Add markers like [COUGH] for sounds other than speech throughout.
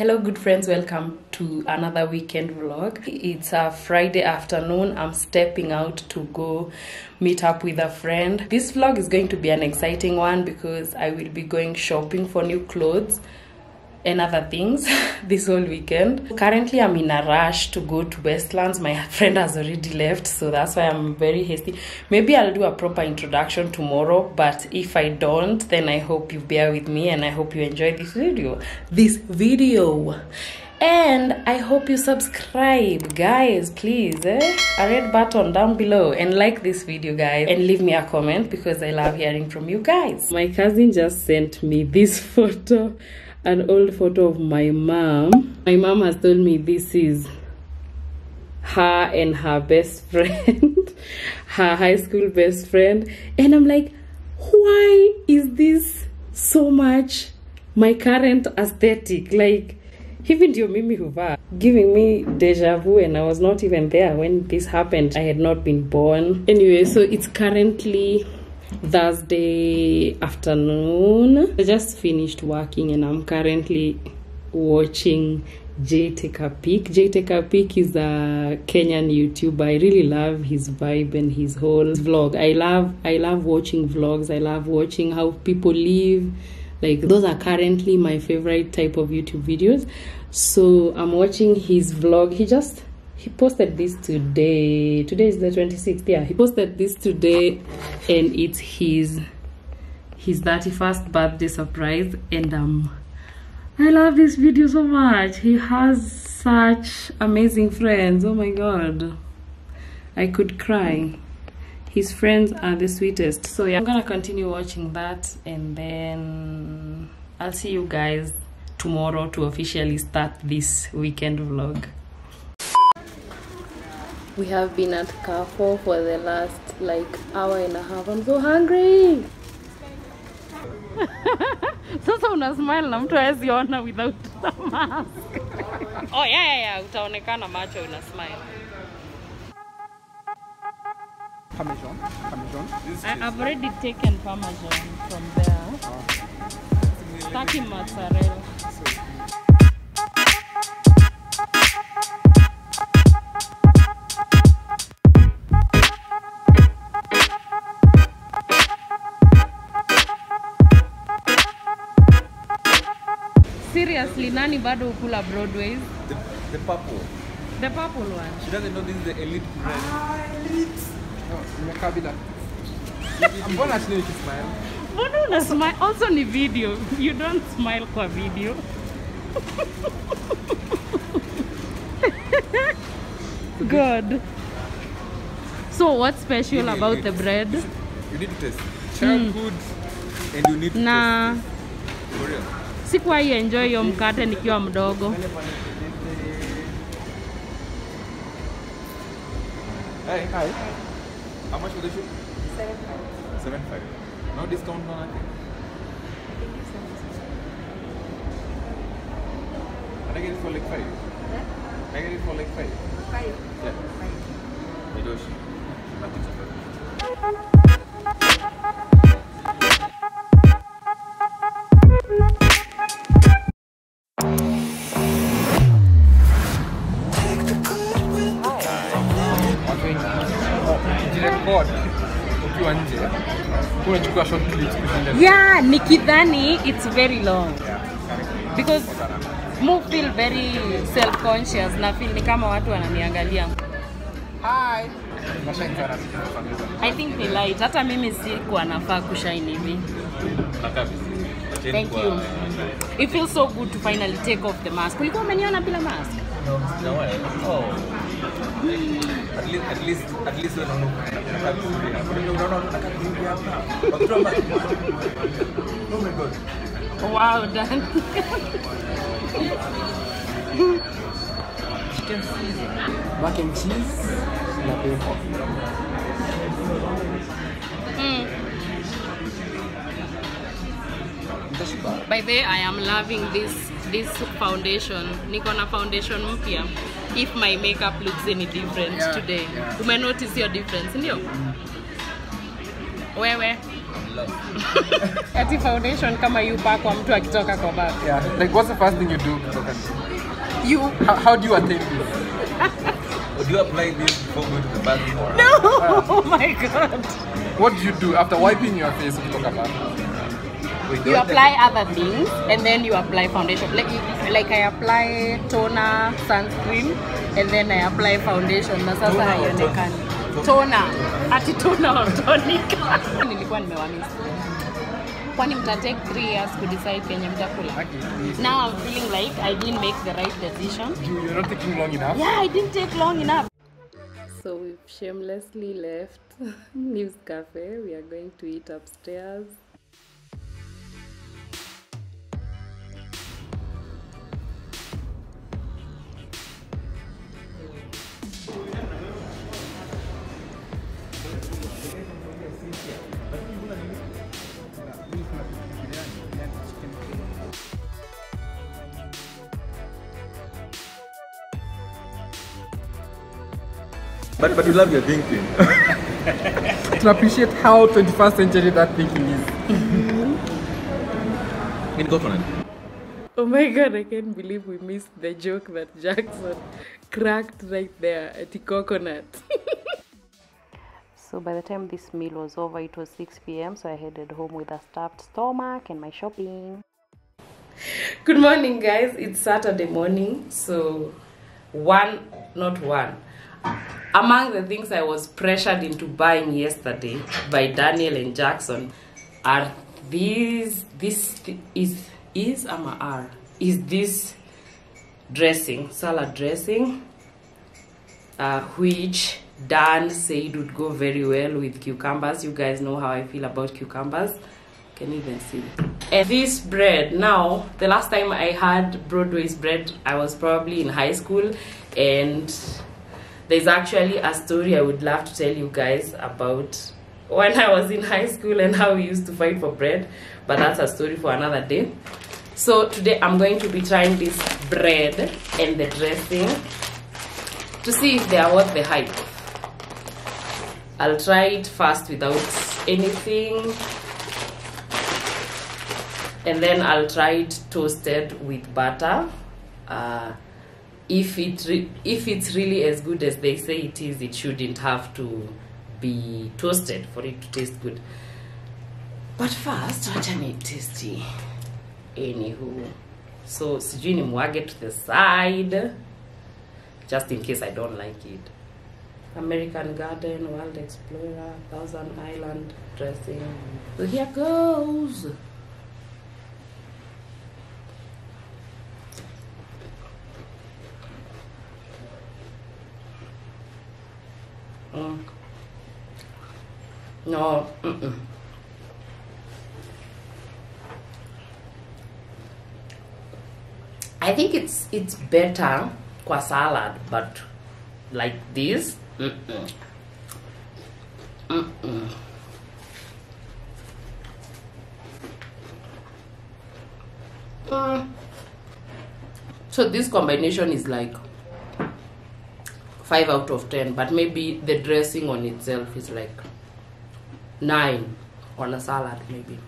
Hello, good friends. Welcome to another weekend vlog. It's a Friday afternoon. I'm stepping out to go meet up with a friend. This vlog is going to be an exciting one because I will be going shopping for new clothes and other things [LAUGHS] this whole weekend. Currently, I'm in a rush to go to Westlands. My [LAUGHS] friend has already left, so that's why I'm very hasty. Maybe I'll do a proper introduction tomorrow, but if I don't, then I hope you bear with me and I hope you enjoy this video. This video. And I hope you subscribe, guys. Please, eh? a red button down below and like this video, guys, and leave me a comment because I love hearing from you guys. My cousin just sent me this [LAUGHS] photo an old photo of my mom. My mom has told me this is her and her best [LAUGHS] friend, her high school best friend. And I'm like, why is this so much my current aesthetic? Like, even ndio mimi huvaa giving me deja vu and i was not even there when this happened i had not been born anyway so it's currently Thursday afternoon. I just finished working and I'm currently watching Jay Take a Peek. Jay Take a Peek is a Kenyan YouTuber. I really love his vibe and his whole vlog. I love I love watching vlogs. I love watching how people live. Like those are currently my favorite type of YouTube videos. So I'm watching his vlog. He just he posted this today. Today is the 26th yeah. He posted this today and it's his his 31st birthday surprise and um i love this video so much. He has such amazing friends. Oh my god. I could cry. His friends are the sweetest. So yeah i'm gonna continue watching that and then i'll see you guys tomorrow to officially start this weekend vlog we have been at Carrefour for the last like hour and a half. I'm so hungry. [LAUGHS] Sasa una smile na mtu hawezi ona without the mask. [LAUGHS] oh yeah, yeah, yeah, utaonekana macho una smile. Parmesan. Parmesan. I, I've already taken Parmesan from there. Taki mozzarella. Seriously, nani bado ukula Broadways? The, the purple. The purple one. She doesn't know this is the elite brand. Ah, Nimekaa oh, bila. [LAUGHS] Mbona sini nikismile? Mbona una smile? Also ni video. You don't smile kwa video. [LAUGHS] Good. So what's special Really, about the bread? You need to taste childhood hmm. and you need to Na taste it. For real. Sikuwahi enjoy hiyo mkate nikiwa mdogo. Hey, hi. How much for the shoe? Seven five. Seven five. No discount, no nothing. Can I get it for like five? Can I get it for like five? Five. Yeah. Five. Hiroshi. Nothing so Nikidhani it's very long because mu feel very self conscious na feel ni kama watu wananiangalia. Hi. I think ni light. Hata mimi sikuwa nafaa kushine hivi. Thank you. It feels so good to finally take off the mask. Ulikuwa umeniona bila mask? No way. Oh. At least, at least, at least unaona unakaa vizuri hapa. Unajua unaona unakaa vizuri hapa. Watoto wa- Oh my god. Wow, done. Mac and cheese na bacon. mm. By the way, I am loving this this foundation. Niko na foundation mpya. If my makeup looks any different Yeah, today. yeah. Ume notice your difference, ndio? Wewe I'm [LAUGHS] lost. ati foundation kama you pakwa mtu akitoka kwa bath Yeah. Like, what's the first thing you do? kutoka you How, how do you attain this? [LAUGHS] Or do you apply this before going to the bathroom? Or no ah. oh my god What do you do after wiping your face ukitoka bath? Wait, you apply other things and then you apply foundation. Like like i apply toner sunscreen and then i apply foundation. Na sasa Toner or haionekani. tonic? toner. Ati toner or tonic. [LAUGHS] Nilikuwa nimewamiss kwani mtatake 3 years kudecide kenye mtakula now i'm feeling like i didn't make the right decision. You, you're not taking long enough. yeah i didn't take long enough. So we've shamelessly left [LAUGHS] news cafe. We are going to eat upstairs But, but you love your thinking. [LAUGHS] To appreciate how 21st century that thinking is. Mm-hmm. In coconut. Oh my god, I can't believe we missed the joke that Jackson cracked right there at the coconut. so by the time this meal was over, it was 6 p.m. So I headed home with a stuffed stomach and my shopping. Good morning, guys. It's Saturday morning. So, one, not one. Among the things I was pressured into buying yesterday by Daniel and Jackson are these. This is is ama are is this dressing salad dressing, uh, which Dan said would go very well with cucumbers. You guys know how I feel about cucumbers. Can even see. And this bread. Now, the last time I had Broadway's bread, I was probably in high school, and there's actually a story I would love to tell you guys about when I was in high school and how we used to fight for bread, but that's a story for another day. So today I'm going to be trying this bread and the dressing to see if they are worth the hype. I'll try it first without anything and then I'll try it toasted with butter. Uh, if it re- if it's really as good as they say it is, it shouldn't have to be toasted for it to taste good. But first, wacha ni tasty. Anywho, so sijui ni mwage to the side, just in case I don't like it. American Garden, World Explorer, Thousand Island dressing. So here goes. Mm. No. Mm-mm. I think it's it's better kwa salad, but like this, mm-mm. Mm-mm. Mm. So this combination is like 5 out of 10 but maybe the dressing on itself is like 9 on a salad maybe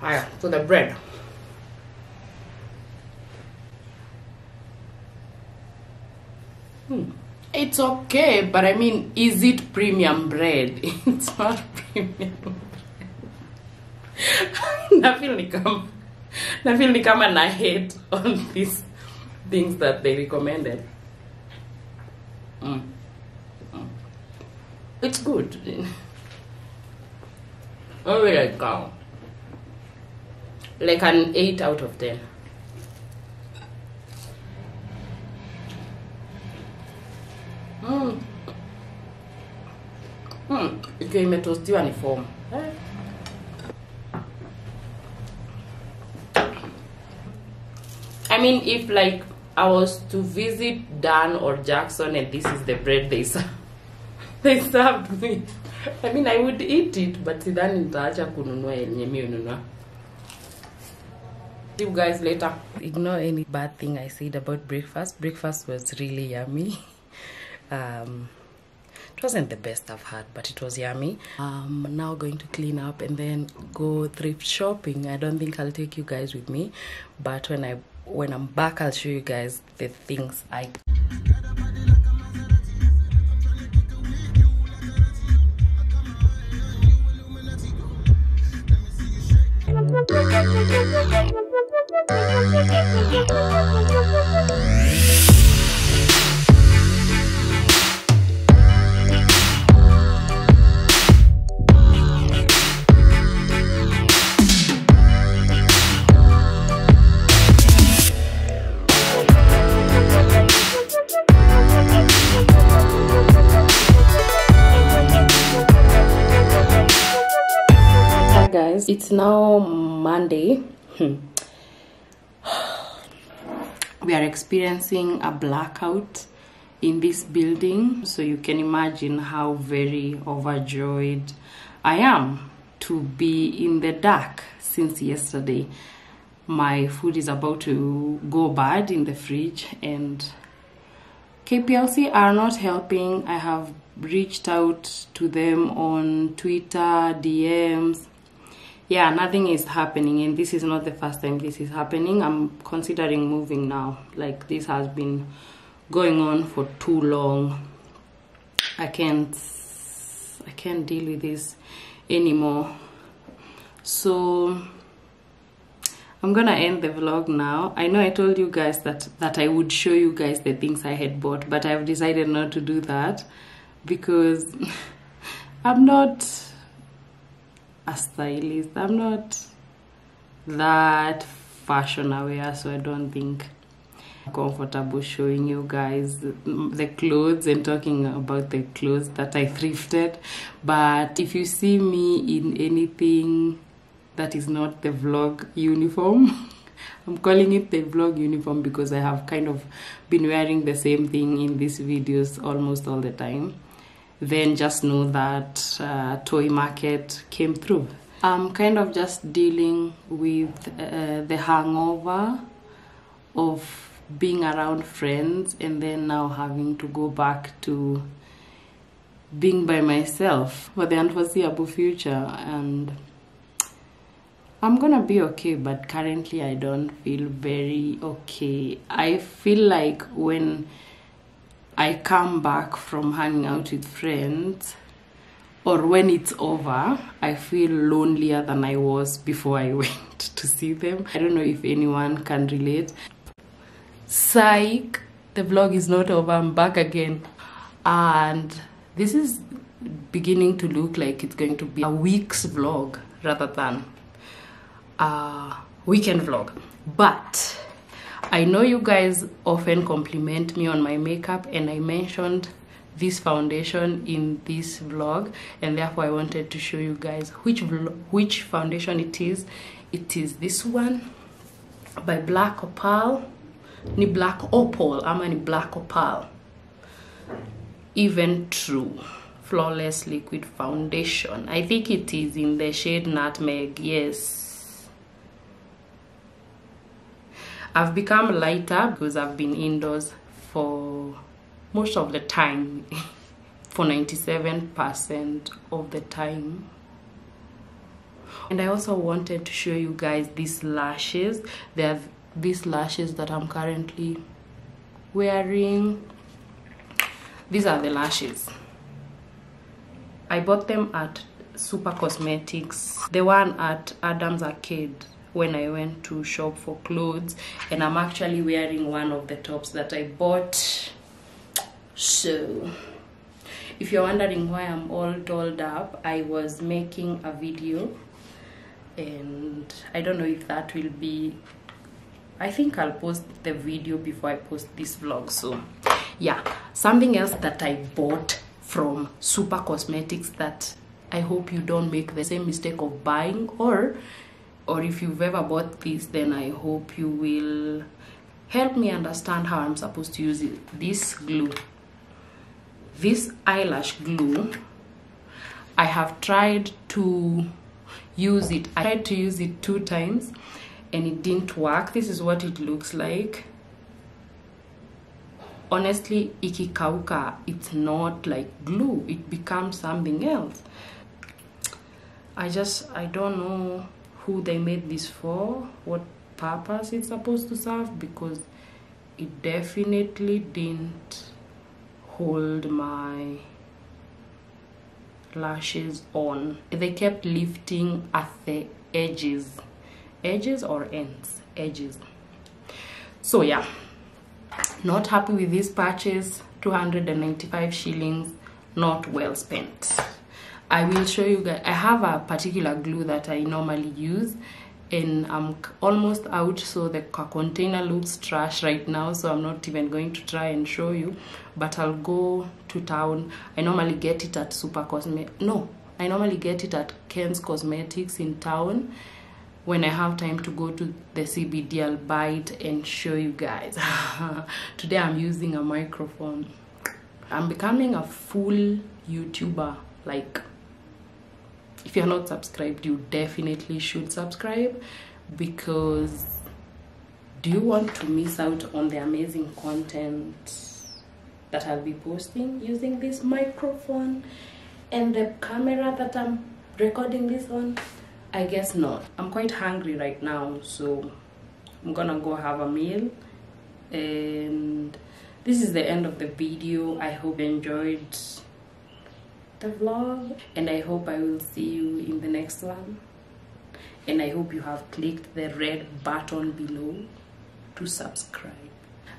Higher. so the bread Hmm. It's okay, but I mean, is it premium bread? [LAUGHS] It's not premium bread. nafeel ni kama nafeel ni kama na hate on these things that they recommended. Mm. Mm. It's good. Only like um, like an eight out of ten. Mm. Mm. Ikiwa imetostiwa ni foam. Eh. I mean, if like I was to visit Dan or Jackson and this is the bread they serve, they served me. I mean, I would eat it, but sidhani nitaacha kununua yenye mi ununua. See you guys later. Ignore any bad thing I said about breakfast. Breakfast was really yummy. Um, it wasn't the best I've had, but it was yummy. I'm now going to clean up and then go thrift shopping. I don't think I'll take you guys with me, but when I when I'm back, I'll show you guys the things I guys, it's now Monday. Hmm. We are experiencing a blackout in this building, so you can imagine how very overjoyed I am to be in the dark since yesterday. My food is about to go bad in the fridge, and KPLC are not helping. I have reached out to them on Twitter, DMs. Yeah, nothing is happening, and this is not the first time this is happening. I'm considering moving now. Like, this has been going on for too long. I can't, I can't deal with this anymore. So, I'm gonna end the vlog now. I know I told you guys that that I would show you guys the things I had bought, but I've decided not to do that because [LAUGHS] I'm not a stylist. I'm not that fashion aware, so I don't think I'm comfortable showing you guys the clothes and talking about the clothes that I [LAUGHS] thrifted. But if you see me in anything that is not the vlog uniform. [LAUGHS] I'm calling it the vlog uniform because I have kind of been wearing the same thing in these videos almost all the time. Then just know that uh, Toi market came through. I'm kind of just dealing with uh, the hangover of being around friends and then now having to go back to being by myself for the unforeseeable future and I'm gonna be okay, but currently I don't feel very okay. I feel like when I come back from hanging out with friends or when it's over, I feel lonelier than I was before I [LAUGHS] went to see them. I don't know if anyone can relate. Psych, the vlog is not over, I'm back again. And this is beginning to look like it's going to be a week's vlog rather than a weekend vlog. But I know you guys often compliment me on my makeup, and I mentioned this foundation in this vlog, and therefore I wanted to show you guys which which foundation it is. It is this one by Black Opal. Ni Black Opal, ama ni Black Opal. Even True Flawless Liquid Foundation. I think it is in the shade Nutmeg. Yes. I've become lighter because I've been indoors for most of the time, [LAUGHS] for 97% of the time. And I also wanted to show you guys these lashes. They are these lashes that I'm currently wearing. These are the lashes. I bought them at Super Cosmetics, the one at Adams Arcade when I went to shop for clothes and I'm actually wearing one of the tops that I bought. So if you're wondering why I'm all dolled up, I was making a video and I don't know if that will be I think I'll post the video before I post this vlog. So yeah, something else that I bought from Super Cosmetics that I hope you don't make the same mistake of buying or or if you've ever bought this then I hope you will help me understand how I'm supposed to use it. This glue. This eyelash glue I have tried to use it. I tried to use it two times and it didn't work. This is what it looks like. honestly ikikauka it's not like glue it becomes something else i just i don't know who they made this for what purpose it's supposed to serve because it definitely didn't hold my lashes on. They kept lifting at the edges. Edges or ends? Edges. So yeah. Not happy with this purchase 295 shillings not well spent i will show you guys i have a particular glue that i normally use and i'm almost out so the container looks trash right now so i'm not even going to try and show you but i'll go to town i normally get it at super cosme no i normally get it at ken's cosmetics in town when I have time to go to the CBD, I'll buy it and show you guys. [LAUGHS] Today I'm using a microphone. I'm becoming a full YouTuber. Like, if you're not subscribed, you definitely should subscribe because do you want to miss out on the amazing content that I'll be posting using this microphone and the camera that I'm recording this on? I guess not. I'm quite hungry right now, so I'm gonna go have a meal. And this is the end of the video. I hope you enjoyed the vlog, and I hope I will see you in the next one. And I hope you have clicked the red button below to subscribe.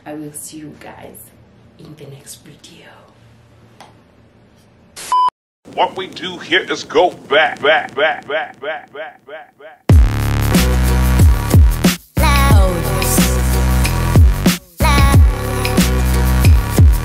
I will see you guys in the next video. What we do here is go back, back, back, back, back, back, back, back.